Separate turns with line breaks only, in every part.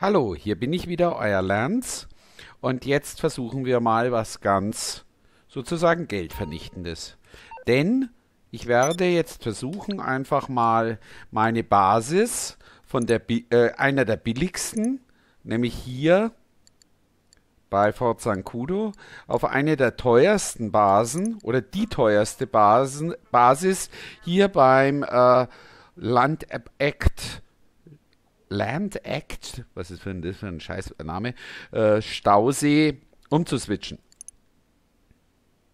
Hallo, hier bin ich wieder, euer Lance. Und jetzt versuchen wir mal was ganz sozusagen Geldvernichtendes. Denn ich werde jetzt versuchen, einfach mal meine Basis von der, äh, einer der billigsten, nämlich hier bei Fort Sancudo, auf eine der teuersten Basen oder die teuerste Basen, Basis hier beim äh, Land Act Land Act, was ist für ein, das für ein scheiß Name, äh, Stausee umzuswitchen.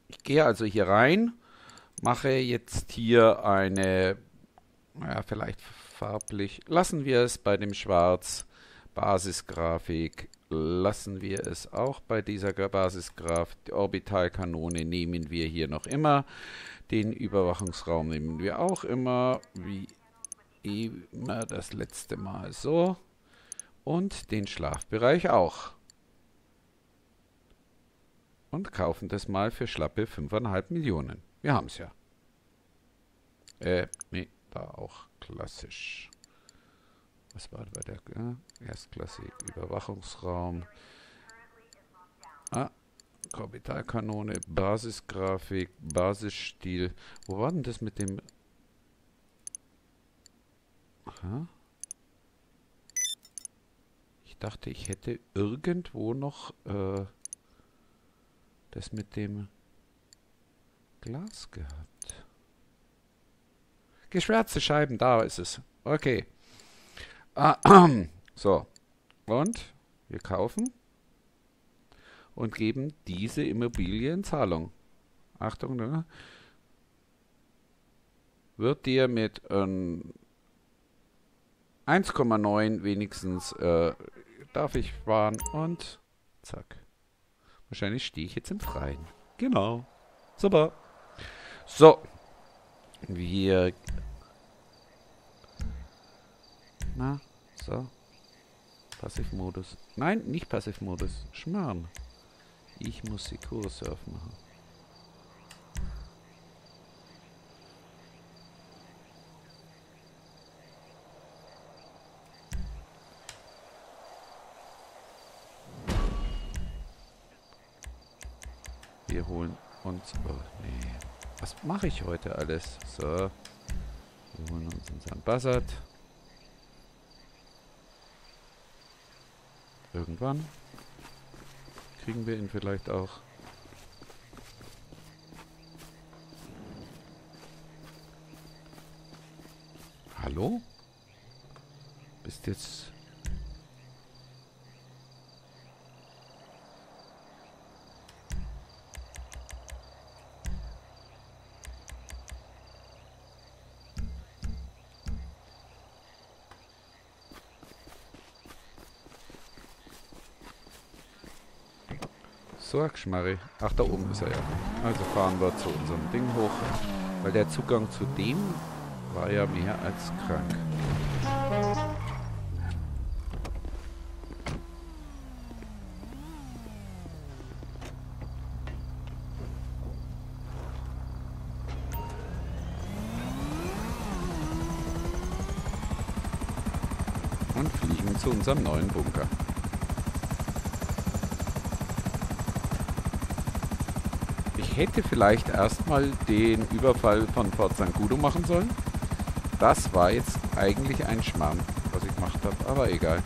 Ich gehe also hier rein, mache jetzt hier eine, naja, vielleicht farblich, lassen wir es bei dem Schwarz, Basisgrafik, lassen wir es auch bei dieser Basisgrafik, die Orbitalkanone nehmen wir hier noch immer, den Überwachungsraum nehmen wir auch immer, wie immer das letzte Mal so. Und den Schlafbereich auch. Und kaufen das mal für schlappe 5,5 Millionen. Wir haben es ja. Äh, nee, da auch klassisch. Was war bei der äh, Erstklassik? Überwachungsraum. Ah, Orbitalkanone, Basisgrafik, Basisstil. Wo war denn das mit dem Aha. Ich dachte, ich hätte irgendwo noch äh, das mit dem Glas gehabt. Geschwärzte Scheiben, da ist es. Okay. Ah, so. Und wir kaufen und geben diese Immobilie in Zahlung. Achtung, ne? wird dir mit ähm, 1,9 wenigstens äh, darf ich fahren und zack. Wahrscheinlich stehe ich jetzt im Freien. Genau. Super. So. Wir. Na, so. Passivmodus. Nein, nicht Passivmodus. Schmarrn. Ich muss Secure-Surf machen. Wir holen uns... Oh, nee. Was mache ich heute alles? So. Wir holen uns unseren Buzzard. Irgendwann kriegen wir ihn vielleicht auch. Hallo? Bist jetzt So, Schmarri. Ach, da oben ist er ja. Also fahren wir zu unserem Ding hoch. Weil der Zugang zu dem war ja mehr als krank. Und fliegen zu unserem neuen Bunker. Hätte vielleicht erstmal den Überfall von Port Sangudo machen sollen. Das war jetzt eigentlich ein Schmarrn, was ich gemacht habe, aber egal.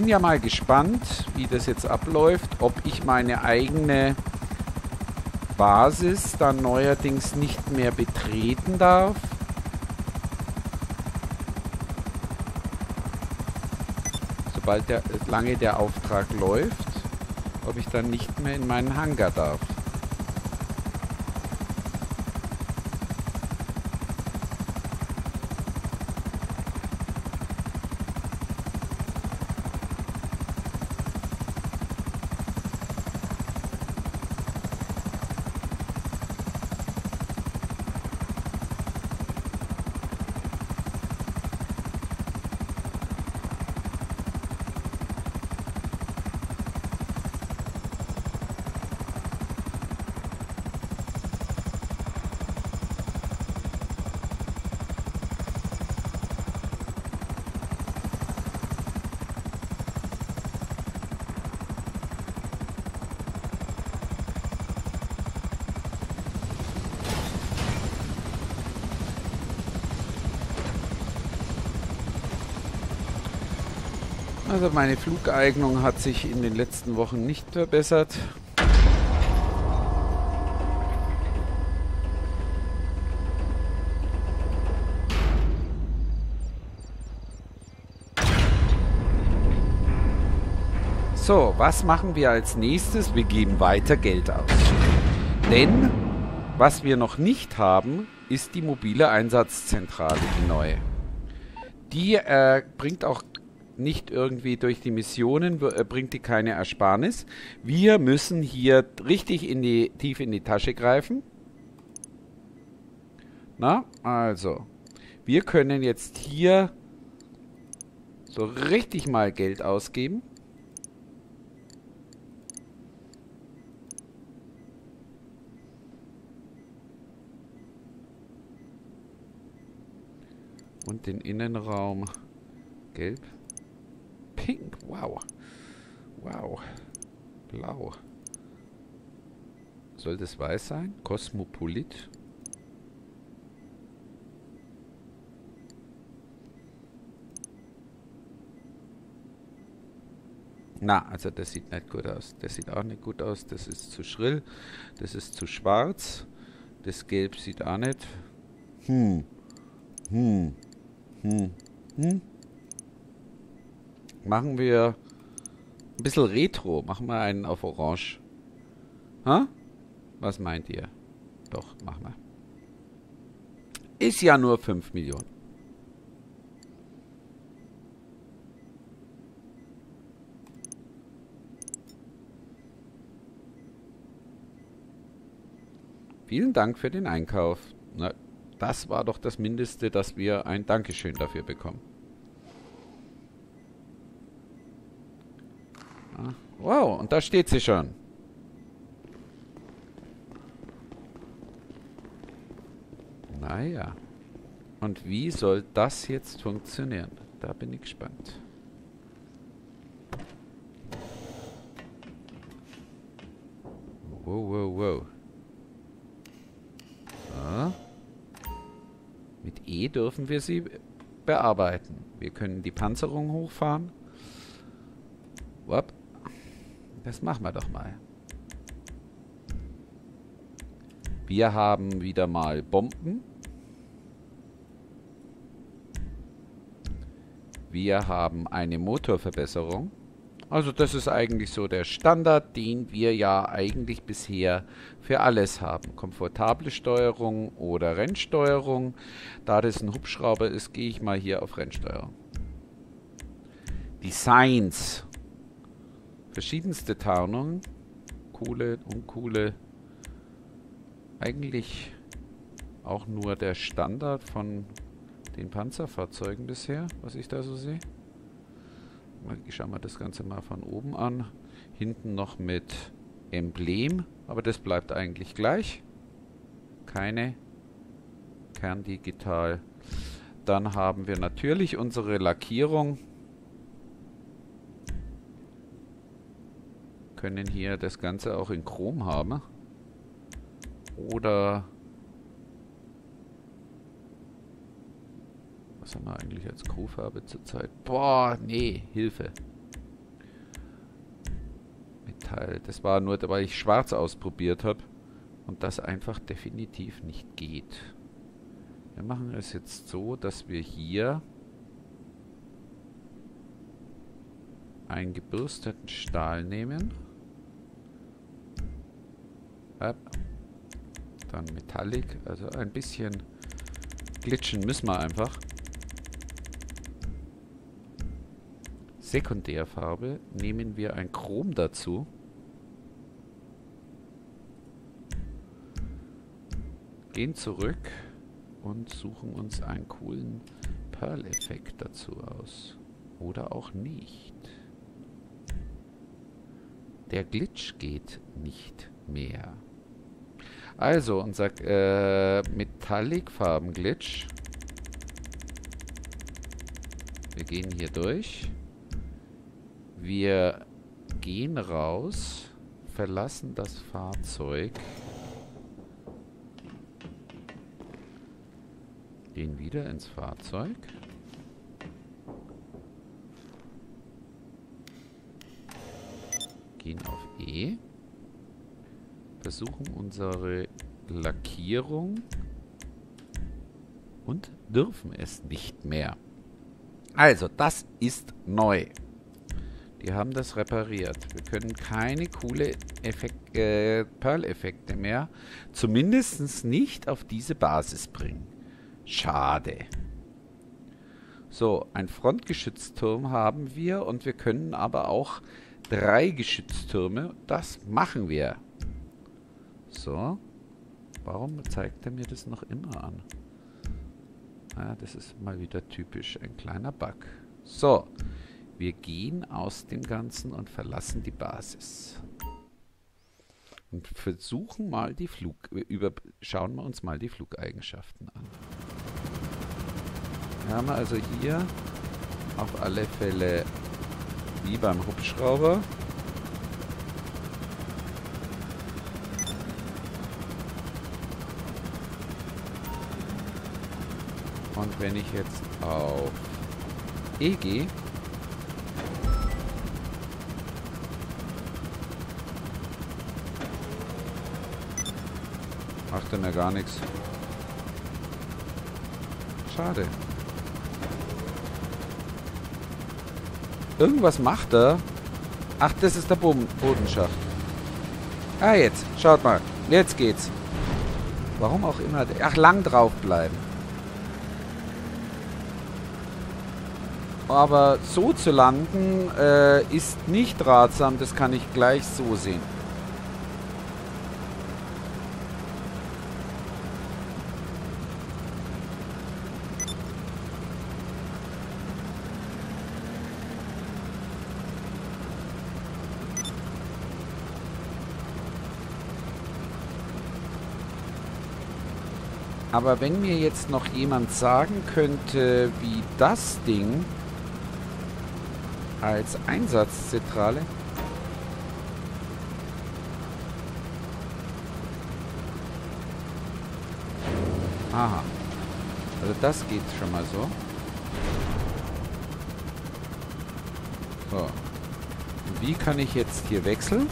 Bin ja mal gespannt, wie das jetzt abläuft, ob ich meine eigene Basis dann neuerdings nicht mehr betreten darf. Sobald der, lange der Auftrag läuft, ob ich dann nicht mehr in meinen Hangar darf. Also meine Flugeignung hat sich in den letzten Wochen nicht verbessert. So, was machen wir als nächstes? Wir geben weiter Geld aus. Denn was wir noch nicht haben, ist die mobile Einsatzzentrale, die neue. Die äh, bringt auch nicht irgendwie durch die Missionen, äh, bringt die keine Ersparnis. Wir müssen hier richtig in die, tief in die Tasche greifen. Na, also. Wir können jetzt hier so richtig mal Geld ausgeben. Und den Innenraum gelb. Pink, wow. Wow. Blau. Soll das weiß sein? Kosmopolit. Na, also das sieht nicht gut aus. Das sieht auch nicht gut aus. Das ist zu schrill. Das ist zu schwarz. Das Gelb sieht auch nicht. Hm. Hm. Hm. Hm. Machen wir ein bisschen Retro. Machen wir einen auf Orange. Ha? Was meint ihr? Doch, machen wir. Ist ja nur 5 Millionen. Vielen Dank für den Einkauf. Na, das war doch das Mindeste, dass wir ein Dankeschön dafür bekommen. Ah, wow, und da steht sie schon. Naja. Und wie soll das jetzt funktionieren? Da bin ich gespannt. Wow, wow, wow. Mit E dürfen wir sie bearbeiten. Wir können die Panzerung hochfahren. Wop. Das machen wir doch mal. Wir haben wieder mal Bomben. Wir haben eine Motorverbesserung. Also das ist eigentlich so der Standard, den wir ja eigentlich bisher für alles haben. Komfortable Steuerung oder Rennsteuerung. Da das ein Hubschrauber ist, gehe ich mal hier auf Rennsteuerung. Designs. Verschiedenste Tarnungen. Coole, uncoole. Eigentlich auch nur der Standard von den Panzerfahrzeugen bisher, was ich da so sehe. Ich schaue mir das Ganze mal von oben an. Hinten noch mit Emblem, aber das bleibt eigentlich gleich. Keine Kerndigital. Dann haben wir natürlich unsere Lackierung. Können hier das Ganze auch in Chrom haben. Oder Was haben wir eigentlich als Crewfarbe zurzeit? Boah, nee, Hilfe. Metall. Das war nur, weil ich schwarz ausprobiert habe. Und das einfach definitiv nicht geht. Wir machen es jetzt so, dass wir hier einen gebürsteten Stahl nehmen. Dann Metallic, also ein bisschen glitschen müssen wir einfach. Sekundärfarbe nehmen wir ein Chrom dazu. Gehen zurück und suchen uns einen coolen Pearl-Effekt dazu aus. Oder auch nicht. Der Glitch geht nicht mehr. Also, und sag, äh, Metallic-Farben-Glitch. Wir gehen hier durch. Wir gehen raus, verlassen das Fahrzeug. Gehen wieder ins Fahrzeug. Gehen auf E. Versuchen unsere Lackierung und dürfen es nicht mehr. Also, das ist neu. Die haben das repariert. Wir können keine coole Effekt, äh, Pearl-Effekte mehr, zumindest nicht auf diese Basis bringen. Schade. So, ein Frontgeschützturm haben wir und wir können aber auch drei Geschütztürme. Das machen wir. So. Warum zeigt er mir das noch immer an? Ah, das ist mal wieder typisch. Ein kleiner Bug. So. Wir gehen aus dem Ganzen und verlassen die Basis. Und versuchen mal die Flug... Über, schauen wir uns mal die Flugeigenschaften an. Wir haben also hier auf alle Fälle wie beim Hubschrauber Und wenn ich jetzt auf E gehe, macht er mir gar nichts. Schade. Irgendwas macht er. Ach, das ist der Boden Bodenschacht. Ah, jetzt. Schaut mal. Jetzt geht's. Warum auch immer. Ach, lang drauf bleiben. Aber so zu landen äh, ist nicht ratsam. Das kann ich gleich so sehen. Aber wenn mir jetzt noch jemand sagen könnte, wie das Ding als Einsatzzentrale Aha. Also das geht schon mal so. So. Wie kann ich jetzt hier wechseln?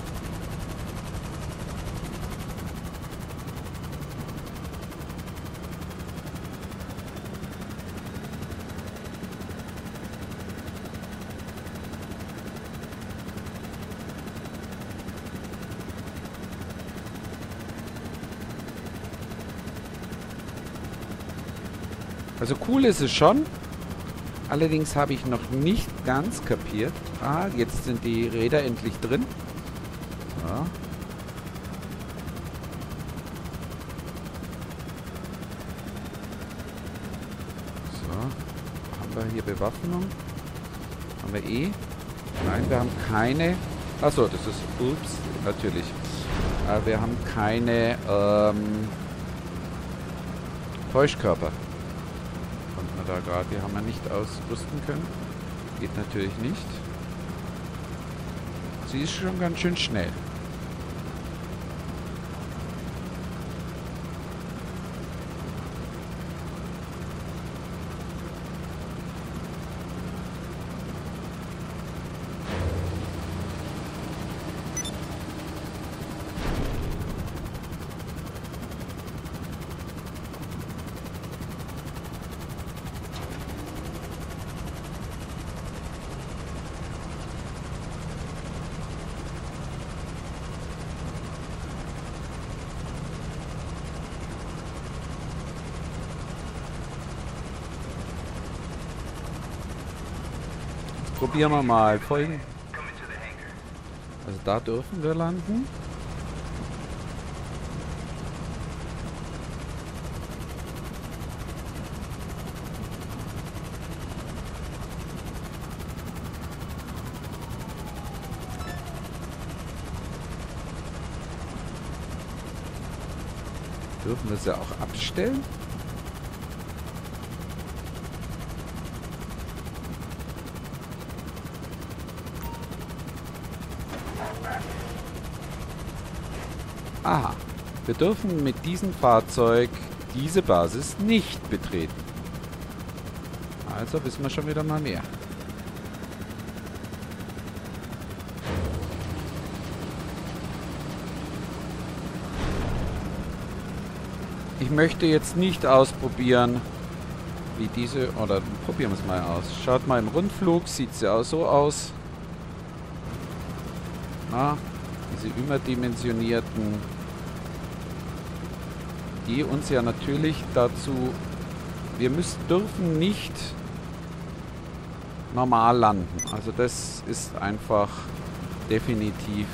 Also cool ist es schon. Allerdings habe ich noch nicht ganz kapiert. Ah, jetzt sind die Räder endlich drin. Ja. So. Haben wir hier Bewaffnung? Haben wir eh? Nein, wir haben keine... Achso, das ist... Ups, natürlich. Äh, wir haben keine ähm, Täuschkörper da gerade. Die haben wir nicht ausrüsten können. Geht natürlich nicht. Sie ist schon ganz schön schnell. Probieren wir mal. Folgen. Also da dürfen wir landen. Dürfen wir sie auch abstellen? Aha, wir dürfen mit diesem Fahrzeug diese Basis nicht betreten. Also wissen wir schon wieder mal mehr. Ich möchte jetzt nicht ausprobieren, wie diese... Oder probieren wir es mal aus. Schaut mal im Rundflug, sieht sie auch so aus. Na, diese überdimensionierten die uns ja natürlich dazu... Wir müssen, dürfen nicht normal landen. Also das ist einfach definitiv,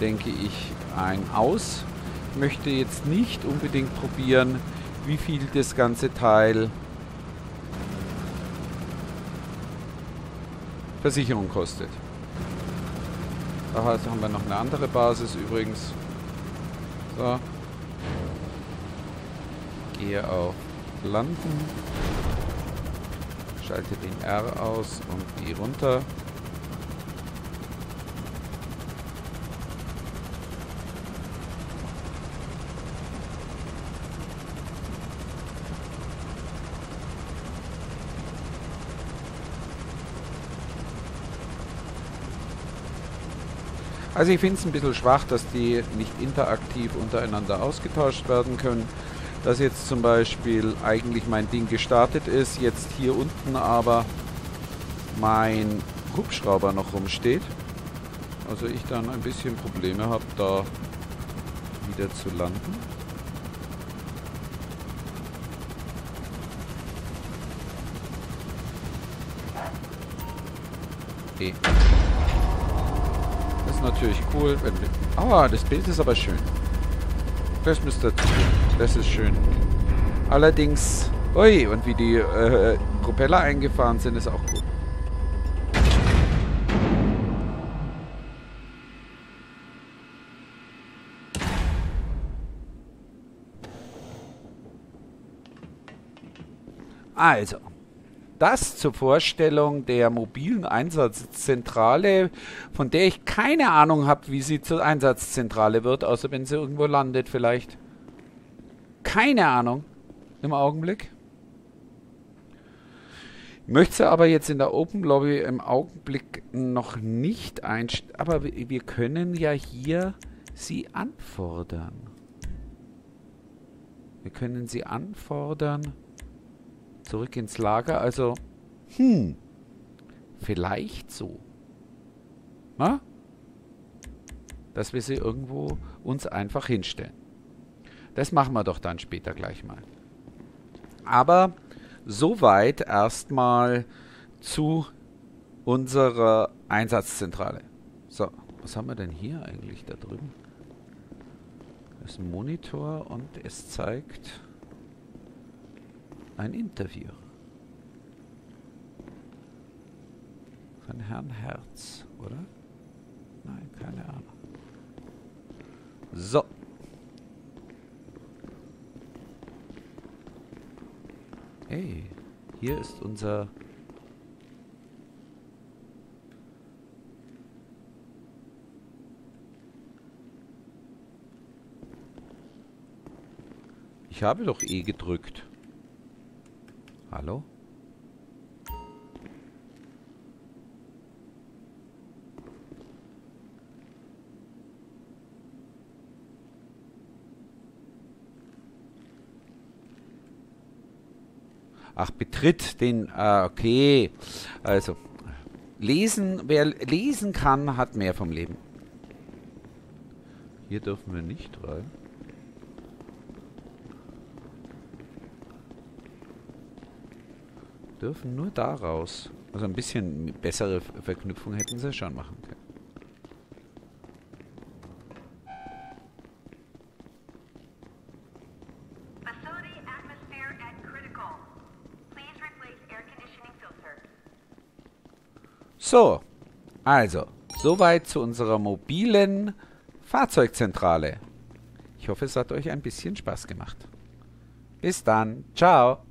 denke ich, ein Aus. Ich möchte jetzt nicht unbedingt probieren, wie viel das ganze Teil Versicherung kostet. Da haben wir noch eine andere Basis übrigens. So. Gehe auf Landen. Schalte den R aus und gehe runter. Also ich finde es ein bisschen schwach, dass die nicht interaktiv untereinander ausgetauscht werden können. Dass jetzt zum Beispiel eigentlich mein Ding gestartet ist, jetzt hier unten aber mein Hubschrauber noch rumsteht. Also ich dann ein bisschen Probleme habe, da wieder zu landen. Okay ist natürlich cool, wenn wir... Ah, das Bild ist aber schön. Das müsste... Das ist schön. Allerdings... Ui, und wie die äh, Propeller eingefahren sind, ist auch gut. Also, das zur Vorstellung der mobilen Einsatzzentrale, von der ich keine Ahnung habe, wie sie zur Einsatzzentrale wird, außer wenn sie irgendwo landet vielleicht. Keine Ahnung im Augenblick. Möchte aber jetzt in der Open Lobby im Augenblick noch nicht einstellen. Aber wir können ja hier sie anfordern. Wir können sie anfordern. Zurück ins Lager, also, hm, vielleicht so. Na? Dass wir sie irgendwo uns einfach hinstellen. Das machen wir doch dann später gleich mal. Aber soweit erstmal zu unserer Einsatzzentrale. So, was haben wir denn hier eigentlich da drüben? Das ist ein Monitor und es zeigt ein Interview. Von Herrn Herz, oder? Nein, keine Ahnung. So. Hey, hier ist unser... Ich habe doch E gedrückt. Hallo? Ach, betritt den... Ah, okay. Also, lesen, wer lesen kann, hat mehr vom Leben. Hier dürfen wir nicht rein. dürfen nur daraus. Also ein bisschen bessere Verknüpfung hätten sie schon machen können. So, also, soweit zu unserer mobilen Fahrzeugzentrale. Ich hoffe, es hat euch ein bisschen Spaß gemacht. Bis dann. Ciao.